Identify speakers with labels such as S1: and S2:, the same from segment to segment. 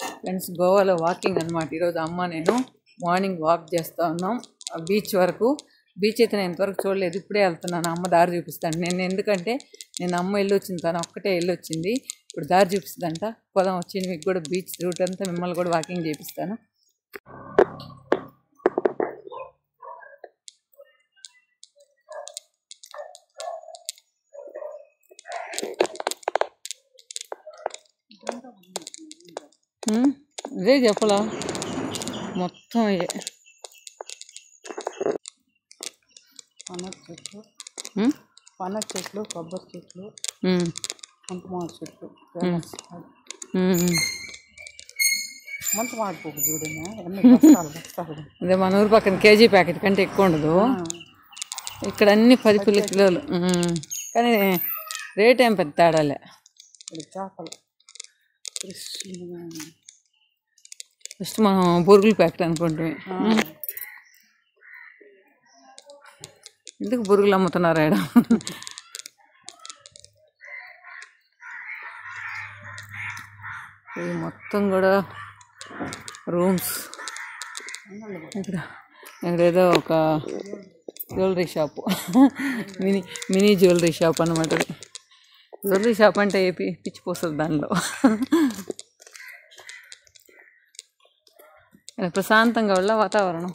S1: Friends గోవాలో walking అనమాట ఈరోజు అమ్మ నేను మార్నింగ్ వాక్ చేస్తూ ఉన్నాం. ఆ బీచ్ వరకు. బీచ్ అయితే నేను ఇంతవరకు చూడలేదు. ఇప్పుడే వెళ్తున్నాను. అమ్మ దారి చూపిస్తాను. నేను ఎందుకంటే నేను అమ్మ వెళ్ళి వచ్చింది తను ఒక్కటే వెళ్ళి వచ్చింది. ఇప్పుడు దారి చూపిస్తుందంట. పొలం వచ్చింది మీకు కూడా బీచ్ రూట్ అంతా మిమ్మల్ని కూడా వాకింగ్ చేపిస్తాను. ఇదే చెప్పలా మొత్తం ఇదే.
S2: పనస చెట్లు. పనస చెట్లు కొబ్బరి చెట్లు మంతమాడ చెట్లు. మంతమాడ పువ్వు
S1: అదే మన ఊరు పక్కన కేజీ ప్యాకెట్ కంటే ఎక్కువ ఉండదు. ఇక్కడ అన్ని పది పది కిలోలు. కానీ రేట్ ఏం పెద్ద తేడాలే.
S2: చేపలు.
S1: ఫస్ట్ మనం బొరుగులు ప్యాకెట్ అనుకుంటామే ఎందుకు బొరుగులు అమ్ముతున్నారు ఆడ? ఇది మొత్తం కూడా రూమ్స్. ఇక్కడ ఇక్కడ ఏదో ఒక jewellery shop. Mini mini jewellery shop అనమాట జ్యువెలరీ షాప్ అంటే ఏపీ పిచ్చి పోస్తుంది దానిలో ఇక్కడ ప్రశాంతంగా ఉള്ള వాతావరణం.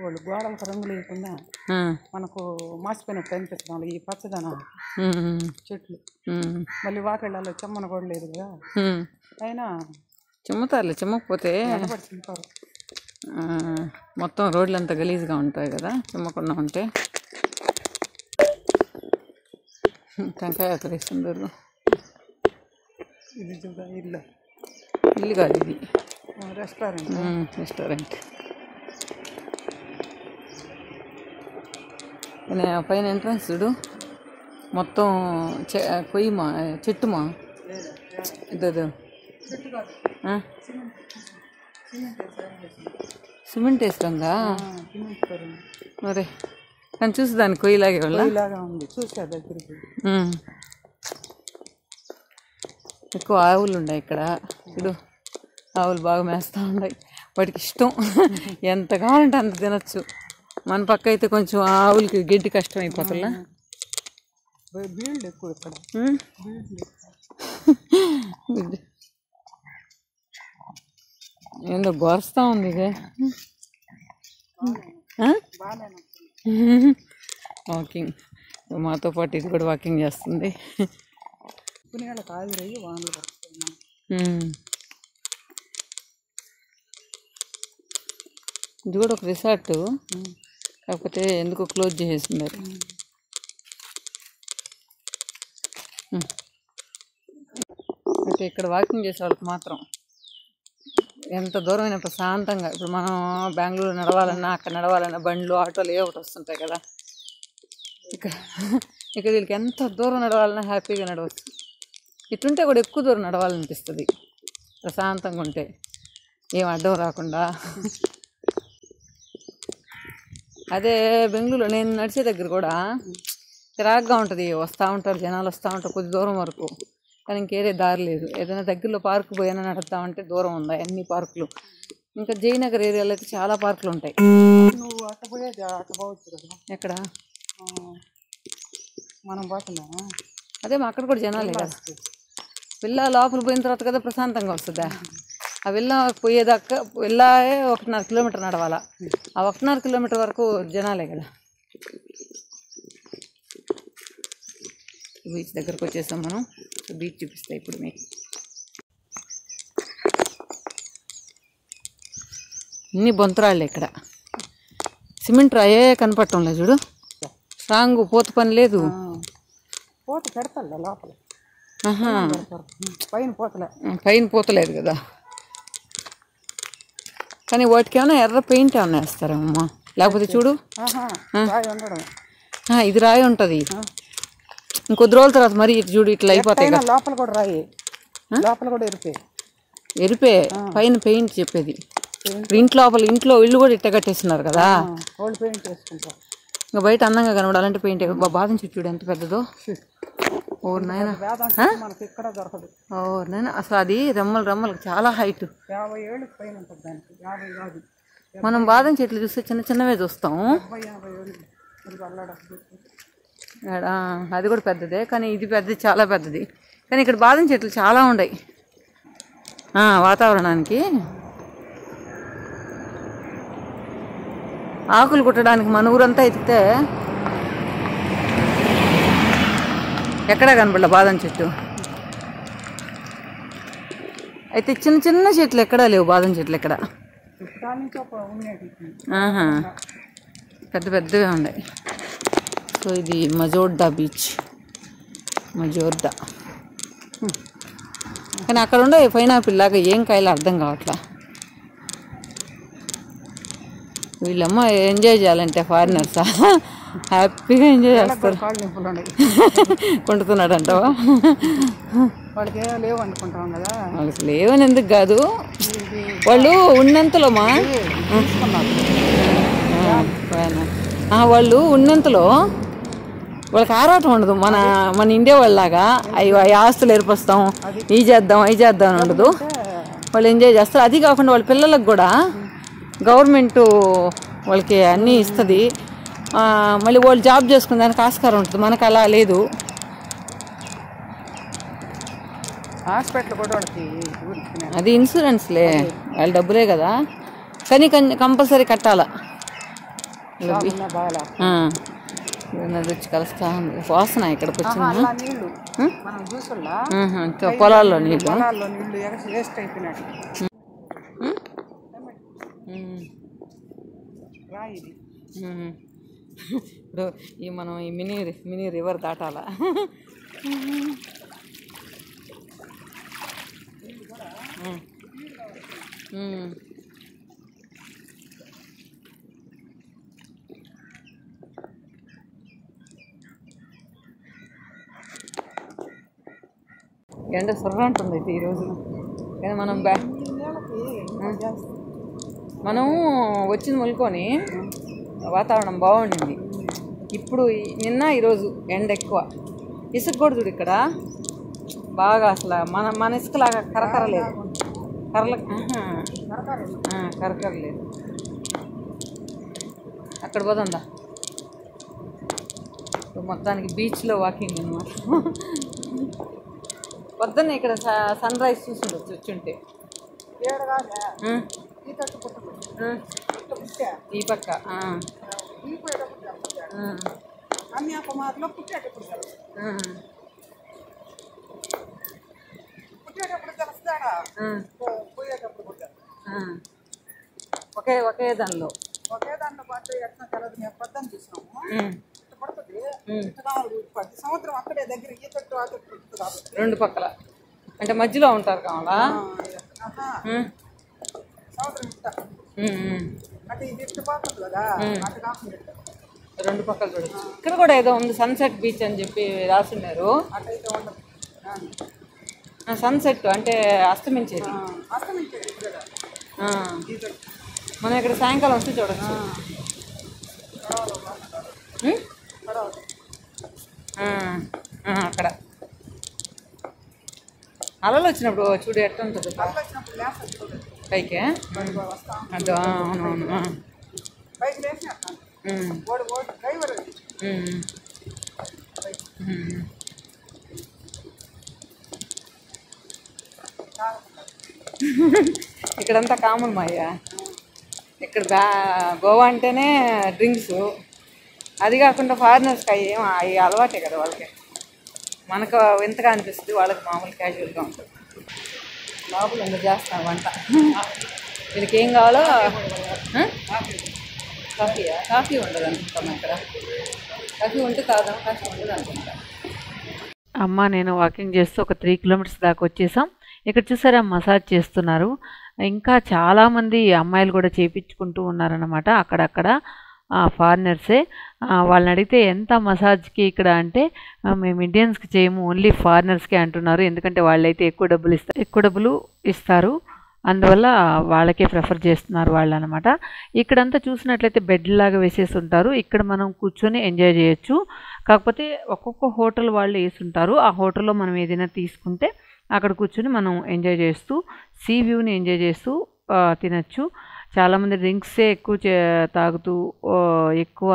S2: వాళ్ళు గోడలకు రంగులు వేయకుండా
S1: ఆ,
S2: మనకు మాసిపోయినట్టు అనిపిస్తున్నాడు ఈ పచ్చదనం. చెట్లు. మళ్ళీ వాకెళ్ళాలో చెమ్మన కూడా లేదు కదా. అయినా
S1: చిమ్ముతారులే చిమ్మకపోతే మొత్తం రోడ్లు అంతా గలీజ్గా ఉంటాయి కదా చిమ్మకుండా ఉంటే. టెంకాయ అక్కడిస్తుందరు
S2: ఇది చూడ ఇల్లు.
S1: ఇల్లు కాదు ఇది.
S2: Restaurant
S1: restaurant. పైన ఎంట్రన్స్ చూడు. మొత్తం చె కొయ్యమా చెట్టుమా ఇదో సిమెంట్ వేస్తాంగా మరి కానీ చూసి దాన్ని కొయ్యలాగే వాళ్ళ
S2: ఉంది. చూసా దగ్గరికి.
S1: ఎక్కువ ఆవులు ఉన్నాయి ఇక్కడ. చూడు. ఆవులు బాగా మేస్తూ ఉన్నాయి వాటికి ఇష్టం. ఎంత కావాలంటే అంత తినచ్చు. మన పక్క అయితే కొంచెం ఆవులకి గడ్డి కష్టం అయిపోతుందా. ఏందో గొరుస్తా ఉంది ఇదే? వాకింగ్. మాతో పాటు ఇది కూడా వాకింగ్ చేస్తుంది. ఇది కూడా ఒక రిసార్ట్ కాకపోతే ఎందుకో క్లోజ్ చేసేస్తున్నారు అయితే ఇక్కడ వాకింగ్ చేసే వాళ్ళకి మాత్రం ఎంత దూరమైన ప్రశాంతంగా. ఇప్పుడు మనం బెంగళూరు నడవాలన్నా అక్కడ నడవాలన్నా బండ్లు ఆటోలు ఏ ఒకటి వస్తుంటాయి కదా. ఇక్కడ ఇక్కడ వీళ్ళకి ఎంత దూరం నడవాలన్నా హ్యాపీగా నడవచ్చు. ఇటుంటే కూడా ఎక్కువ దూరం నడవాలనిపిస్తుంది. ప్రశాంతంగా ఉంటే. ఏం అడ్డం రాకుండా. అదే బెంగళూరులో నేను నడిచే దగ్గర కూడా చిరాగ్గా ఉంటుంది. వస్తూ ఉంటారు జనాలు వస్తూ ఉంటారు కొద్ది దూరం వరకు. కానీ ఇంకేదే దారి లేదు. ఏదైనా దగ్గరలో పార్క్ పోయినా నడుద్దామంటే దూరం ఉంది అన్ని పార్కులు. ఇంకా జయనగర్ ఏరియాలో అయితే చాలా పార్కులు ఉంటాయి. ఎక్కడ?
S2: మనం పోతున్నామా?
S1: అదే మా అక్కడ కూడా జనాలే కదా. వెళ్ళా లోపల పోయిన తర్వాత కదా ప్రశాంతంగా వస్తుందా? ఆ వెళ్ళ పోయేదాకా వెళ్ళాయే ఒకటిన్నర కిలోమీటర్ నడవాలా. ఆ ఒకటిన్నర కిలోమీటర్ వరకు జనాలే కదా. బీచ్ దగ్గరకు వచ్చేసాం మనం. బీచ్ చూపిస్తాయి ఇప్పుడు మీకు. ఇన్ని బొంతరాళ్ళు ఇక్కడ. సిమెంట్ రాయే కనపడటం లేదు చూడు. స్ట్రాంగ్ పోత పని లేదు.
S2: పోత పెడతాడు లోపల. పైన పోతలే.
S1: పైన పోతలేదు కదా. కానీ వాటికి ఏమైనా ఎర్ర పెయింట్ ఏమైనా వేస్తారేమమ్మా లేకపోతే చూడు. ఇది రాయి ఉంటుంది. ఇంకొద్ది రోజుల తర్వాత మరి ఇటు చూడు ఇట్లా అయిపోతాయి
S2: లోపల కూడా రాయి. లోపల కూడా ఎరిపే.
S1: ఎరిపే. పైన పెయింట్ చెప్పేది. ఇంట్లో లోపల ఇంట్లో ఇల్లు కూడా ఇట్ట కట్టేస్తున్నారు కదా.
S2: పెయింట్
S1: ఇంకా బయట అందంగా కనబడాలంటే పెయింట్ చెట్టు చూడు ఎంత పెద్దదో. ఓ నాయన.
S2: మనకి ఇక్కడ దొరకదు.
S1: ఓ నాయన అసలు అది రెమ్మలు రెమ్మలు చాలా హైట్.
S2: యాభై ఏళ్ళకి పైన ఉంటుంది దానికి. యాభై కాదు
S1: మనం బాదం చెట్లు చూస్తే చిన్న చిన్నవే చూస్తాం. అది కూడా పెద్దదే కానీ ఇది పెద్దది చాలా పెద్దది. కానీ ఇక్కడ బాదం చెట్లు చాలా ఉన్నాయి. వాతావరణానికి. ఆకులు కుట్టడానికి మన ఊరంతా ఎత్తితే ఎక్కడా కనపడలే బాదం చెట్టు. అయితే చిన్న చిన్న చెట్లు ఎక్కడా లేవు బాదం చెట్లు ఎక్కడ? పెద్ద పెద్దవే ఉన్నాయి. సో ఇది మజోర్డా బీచ్. మజోర్డా కానీ అక్కడ ఉండే పైనాపిల్ లాగా ఏం కాయలు అర్థం కావట్లా. వీళ్ళమ్మ ఎంజాయ్ చేయాలంటే ఫారినర్సా హ్యాపీగా ఎంజాయ్ చేస్తారు.
S2: ఉన్నాయి
S1: కొంటున్నాడంటావా
S2: వాళ్ళకి లేవు అనుకుంటాం కదా.
S1: వాళ్ళకి లేవని ఎందుకు కాదు? వాళ్ళు ఉన్నంతలో మా వాళ్ళు ఉన్నంతలో వాళ్ళకి ఆరాటం ఉండదు. మన మన ఇండియా వాళ్ళలాగా అయ్యో ఈ ఆస్తులు ఏర్పరుస్తాం. ఈ చేద్దాం అవి చేద్దాం అని ఉండదు. వాళ్ళు ఎంజాయ్ చేస్తారు. అది కాకుండా వాళ్ళ పిల్లలకు కూడా గవర్నమెంట్ వాళ్ళకి అన్నీ ఇస్తుంది. మళ్ళీ వాళ్ళు జాబ్ చేసుకునే దానికి ఆస్కారం ఉంటుంది. మనకు అలా లేదు. అది ఇన్సూరెన్స్లే వాళ్ళ డబ్బులే కదా. కానీ కంపల్సరీ కట్టాలా? వచ్చి కలుస్తా ఉంది. వాసన ఇక్కడికి వచ్చింది? పొలాల్లో నీళ్ళు
S2: రాయి.
S1: ఇప్పుడు ఈ మనం ఈ మినీ మినీ రివర్ దాటాలా. ఎండ సుర్రంటుంది అయితే ఈరోజు కానీ మనం బ్యా
S2: ఈ నీళ్ళకి ఇంకా జాస్తి.
S1: మనం వచ్చింది మొలుకొని వాతావరణం బాగుండింది. ఇప్పుడు నిన్న ఈరోజు ఎండ ఎక్కువ. ఇసుక కూడా చూడు ఇక్కడ. బాగా అసలు మన మన ఇసుకలాగా కరకర లేదు కర్ల ఆహా.
S2: నరకాలు.
S1: ఆ, కరకర లేదు అక్కడ ఇప్పుడు మొత్తానికి బీచ్లో వాకింగ్ అనమాట పొద్దున్న ఇక్కడ సన్ రైజ్
S2: కాదులే.
S1: ఆ,
S2: ఈ
S1: పక్క
S2: పోయేటప్పుడు కన్యాకుమారిలో పుట్టేటప్పుడు పుట్టేటప్పుడు తెలుస్తాడా.
S1: ఒకే ఒకే దానిలో.
S2: ఒకే దాంట్లో పాటు ఎట్లా తెలదు మేము పొద్దున్న చూసినాము. పడుతుంది. పడుతుంది సముద్రం అక్కడే దగ్గర ఈ తట్టు ఆ తట్టు కాబట్టి.
S1: రెండు పక్కల. అంటే మధ్యలో ఉంటారు కావాలా?
S2: ఆహా,
S1: ఉమ్, రెండు పక్కలు చూడొచ్చు ఇక్కడ కూడా ఏదో ఉంది సన్సెట్ బీచ్ అని చెప్పి రాసున్నారు. సన్సెట్ అంటే అస్తమించేది. మనం ఇక్కడ సాయంకాలం వస్తే చూడొచ్చు. అక్కడ. అలలు వచ్చినప్పుడు చూడు ఎట్లా పైకి? అదో అవునవును. ఇక్కడంతా కామన్ మాయ ఇక్కడ గోవా అంటేనే డ్రింక్స్. అది కాకుండా ఫారినర్స్కి అవి ఏం అవి అలవాటే కదా వాళ్ళకి. మనకు వింతగా అనిపిస్తుంది వాళ్ళకి మామూలు క్యాజువల్గా ఉంటుంది. లోపల ఎందుకు చేస్తాం వంట? వీళ్ళకి ఏం కావాలో ఆ? కాఫీయా? కాఫీ ఉండదు అనుకుంటాం ఇక్కడ. కాఫీ ఉంటే తాగుదాం కాఫీ ఉండదు అనుకుంటాం. అమ్మ నేను వాకింగ్ చేస్తూ ఒక త్రీ కిలోమీటర్స్ దాకా వచ్చేసాం. ఇక్కడ చూసారా మసాజ్ చేస్తున్నారు. ఇంకా చాలామంది అమ్మాయిలు కూడా చేపించుకుంటూ ఉన్నారనమాట అక్కడక్కడ. ఫారినర్సే. వాళ్ళని అడిగితే ఎంత మసాజ్కి ఇక్కడ అంటే మేము ఇండియన్స్కి చేయము ఓన్లీ ఫారినర్స్కే అంటున్నారు. ఎందుకంటే వాళ్ళైతే ఎక్కువ డబ్బులు ఇస్తారు ఎక్కువ డబ్బులు ఇస్తారు.
S3: అందువల్ల వాళ్ళకే ప్రిఫర్ చేస్తున్నారు వాళ్ళు అనమాట ఇక్కడంతా చూసినట్లయితే బెడ్ లాగా వేసేసి ఉంటారు ఇక్కడ మనం కూర్చొని ఎంజాయ్ చేయొచ్చు. కాకపోతే ఒక్కొక్క హోటల్ వాళ్ళు వేసుంటారు. ఆ హోటల్లో మనం ఏదైనా తీసుకుంటే అక్కడ కూర్చొని మనం ఎంజాయ్ చేస్తూ సీ వ్యూని ఎంజాయ్ చేస్తూ తినచ్చు. చాలామంది డ్రింక్సే ఎక్కువ చే తాగుతూ ఎక్కువ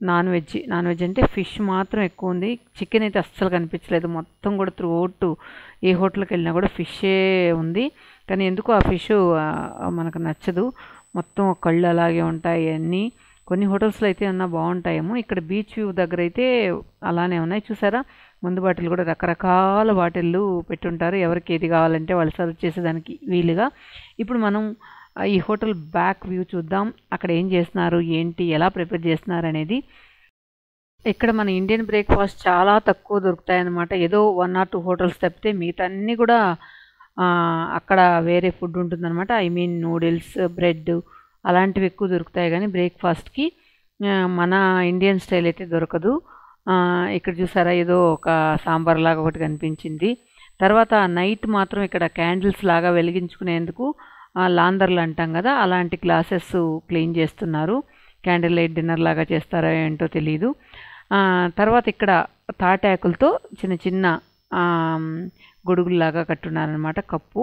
S3: నాన్ వెజ్ నాన్ వెజ్ అంటే ఫిష్ మాత్రం ఎక్కువ ఉంది. చికెన్ అయితే అస్సలు కనిపించలేదు. మొత్తం కూడా త్రూ అవుట్ ఏ హోటల్కి వెళ్ళినా కూడా ఫిషే ఉంది. కానీ ఎందుకు ఆ ఫిష్ మనకు నచ్చదు. మొత్తం కళ్ళు అలాగే ఉంటాయి అన్నీ. కొన్ని హోటల్స్లో అయితే అన్నా బాగుంటాయేమో. ఇక్కడ బీచ్ వ్యూ దగ్గర అయితే అలానే ఉన్నాయి. చూసారా? ముందు బాటిల్ కూడా రకరకాల బాటిళ్ళు పెట్టుంటారు. ఎవరికి ఏది కావాలంటే వాళ్ళు సర్వ్ చేసేదానికి వీలుగా. ఇప్పుడు మనం ఈ హోటల్ బ్యాక్ వ్యూ చూద్దాం. అక్కడ ఏం చేస్తున్నారు? ఏంటి? ఎలా ప్రిపేర్ చేస్తున్నారు అనేది. ఇక్కడ మన ఇండియన్ బ్రేక్ఫాస్ట్ చాలా తక్కువ దొరుకుతాయన్నమాట. ఏదో వన్ ఆర్ టూ హోటల్స్ తప్పితే మిగతా అన్నీ కూడా అక్కడ వేరే ఫుడ్ ఉంటుందన్నమాట. ఐ మీన్ నూడిల్స్ బ్రెడ్ అలాంటివి ఎక్కువ దొరుకుతాయి కానీ బ్రేక్ఫాస్ట్కి మన ఇండియన్ స్టైల్ అయితే దొరకదు. ఇక్కడ చూసారా? ఏదో ఒక సాంబార్ లాగా ఒకటి కనిపించింది. తర్వాత నైట్ మాత్రం ఇక్కడ క్యాండిల్స్ లాగా వెలిగించుకునేందుకు లాందర్లు అంటాం కదా అలాంటి గ్లాసెస్ క్లీన్ చేస్తున్నారు. క్యాండిల్ లైట్ డిన్నర్ లాగా చేస్తారో ఏంటో తెలియదు తర్వాత ఇక్కడ తాటాకులతో చిన్న చిన్న గొడుగుల్లాగా కట్టున్నారనమాట కప్పు.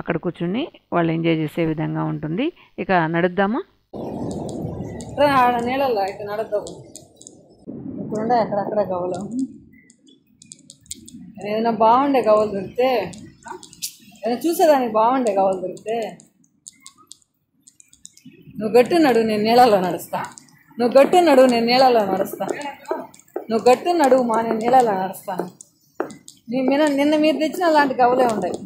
S3: అక్కడ కూర్చుని వాళ్ళు ఎంజాయ్ చేసే విధంగా ఉంటుంది. ఇక నడుద్దామా? నీళ్ళల్లో ఇక ఇప్పుడుండే అక్కడక్కడ ఏదైనా బాగుండే గవలు దొరికితే ఏదైనా చూసేదానికి బాగుండే గవలు దొరికితే. నువ్వు గట్టి నడువు నేను నీళ్ళలో నడుస్తా. నువ్వు గట్టి నడువు నేను నీళ్ళలో నడుస్తా. నువ్వు గట్టి నడువు మా నేను నీళ్ళలో నడుస్తాను నీ మీద నిన్న మీరు తెచ్చిన అలాంటి గవ్వలే ఉన్నాయి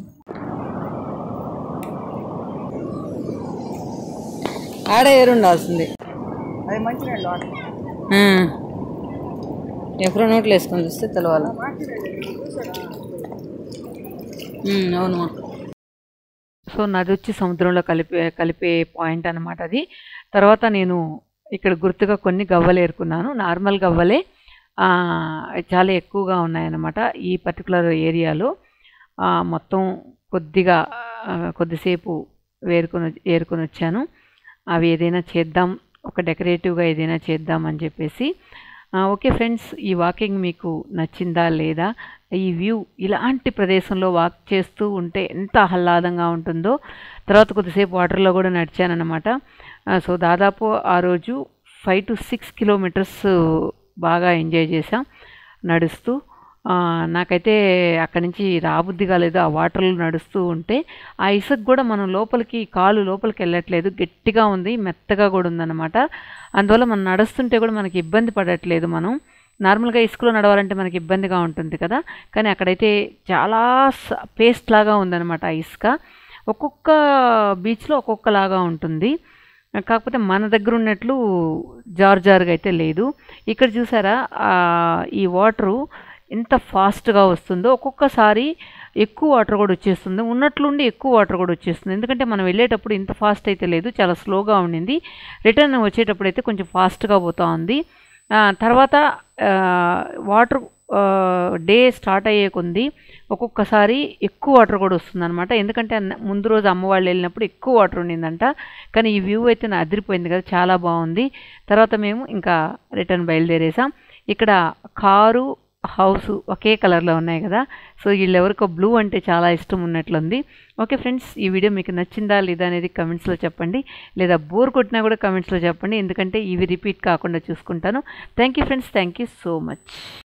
S3: ఆడే ఏరుండాల్సింది
S2: అది వాటర్
S3: ఎప్పుడో నోట్లు వేసుకొని చూస్తే తెలవాలి. అవును సో నది వచ్చి సముద్రంలో కలిపే కలిపే పాయింట్ అనమాట అది. తర్వాత నేను ఇక్కడ గుర్తుగా కొన్ని గవ్వలు ఏరుకున్నాను. నార్మల్ గవ్వలే చాలా ఎక్కువగా ఉన్నాయన్నమాట ఈ పర్టికులర్ ఏరియాలో. మొత్తం కొద్దిగా కొద్దిసేపు వేరుకొని ఏరుకొని వచ్చాను. అవి ఏదైనా చేద్దాం ఒక డెకరేటివ్గా ఏదైనా చేద్దాం అని చెప్పేసి ఓకే ఫ్రెండ్స్ ఈ వాకింగ్ మీకు నచ్చిందా లేదా? ఈ వ్యూ ఇలాంటి ప్రదేశంలో వాక్ చేస్తూ ఉంటే ఎంత ఆహ్లాదంగా ఉంటుందో. తర్వాత కొద్దిసేపు వాటర్లో కూడా నడిచానన్నమాట. సో దాదాపు ఆ రోజు ఫైవ్ టు సిక్స్ కిలోమీటర్స్ బాగా ఎంజాయ్ చేసాం నడుస్తూ. నాకైతే అక్కడి నుంచి రాబుద్ది కాలేదు. ఆ వాటర్లు నడుస్తూ ఉంటే ఆ ఇసుక కూడా మనం లోపలికి కాలు లోపలికి వెళ్ళట్లేదు. గట్టిగా ఉంది మెత్తగా కూడా ఉందన్నమాట. అందువల్ల మనం నడుస్తుంటే కూడా మనకి ఇబ్బంది పడట్లేదు మనం. నార్మల్గా ఇసుకలో నడవాలంటే మనకి ఇబ్బందిగా ఉంటుంది కదా. కానీ అక్కడైతే చాలా పేస్ట్ లాగా ఉందన్నమాట ఆ ఇసుక. ఒక్కొక్క బీచ్లో ఒక్కొక్కలాగా ఉంటుంది. కాకపోతే మన దగ్గర ఉన్నట్లు జార్ జారుగా అయితే లేదు. ఇక్కడ చూసారా? ఈ వాటరు ఎంత ఫాస్ట్గా వస్తుందో ఒక్కొక్కసారి ఎక్కువ వాటర్ కూడా వచ్చేస్తుంది. ఉన్నట్లుండి ఎక్కువ వాటర్ కూడా వచ్చేస్తుంది. ఎందుకంటే మనం వెళ్ళేటప్పుడు ఇంత ఫాస్ట్ అయితే లేదు చాలా స్లోగా ఉండింది. రిటర్న్ వచ్చేటప్పుడు అయితే కొంచెం ఫాస్ట్గా పోతూ ఉంది. తర్వాత వాటర్ డే స్టార్ట్ అయ్యే కొంది ఒక్కొక్కసారి ఎక్కువ వాటర్ కూడా వస్తుందన్నమాట. ఎందుకంటే ముందు రోజు అమ్మవాళ్ళు వెళ్ళినప్పుడు ఎక్కువ వాటర్ ఉండిందంట. కానీ ఈ వ్యూ అయితే నా అదిరిపోయింది కదా చాలా బాగుంది. తర్వాత మేము ఇంకా రిటర్న్ బయలుదేరేసాం. ఇక్కడ కారు హౌస్ ఒకే కలర్లో ఉన్నాయి కదా. సో వీళ్ళెవరికో బ్లూ అంటే చాలా ఇష్టం ఉన్నట్లుంది. ఓకే ఫ్రెండ్స్ ఈ వీడియో మీకు నచ్చిందా లేదా అనేది కమెంట్స్లో చెప్పండి. లేదా బోర్ కొట్టినా కూడా కమెంట్స్లో చెప్పండి. ఎందుకంటే ఇవి రిపీట్ కాకుండా చూసుకుంటాను. Thank you friends. Thank you so much.